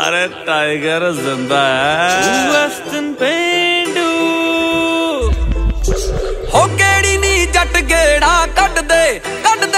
ਅਰੇ ਟਾਈਗਰ ਜ਼ਿੰਦਾ ਹੈ ਵਸਤਨ ਪੇਂਡੂ ਹੋ ਕਿਹੜੀ ਨੀ ਜੱਟ ਗੇੜਾ ਕੱਢਦੇ ਕੱਢਦੇ